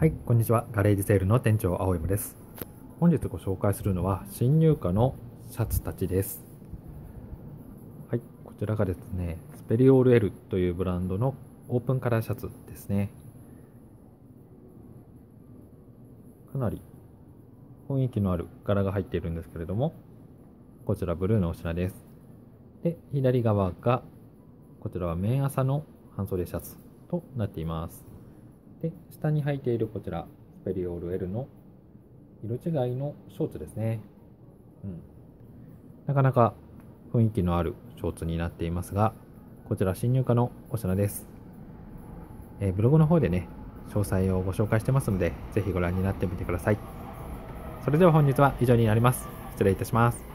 はい、こんにちは。ガレージセールの店長、青山です。本日ご紹介するのは、新入荷のシャツたちです。はい、こちらがですね、スペリオール L というブランドのオープンカラーシャツですね。かなり雰囲気のある柄が入っているんですけれども、こちらブルーのお品です。で、左側が、こちらは綿朝の半袖シャツとなっています。で、下に履いているこちら、スペリオール L の色違いのショーツですね。うん。なかなか雰囲気のあるショーツになっていますが、こちら新入荷のお品です。えーブログの方でね、詳細をご紹介してますので、ぜひご覧になってみてください。それでは本日は以上になります。失礼いたします。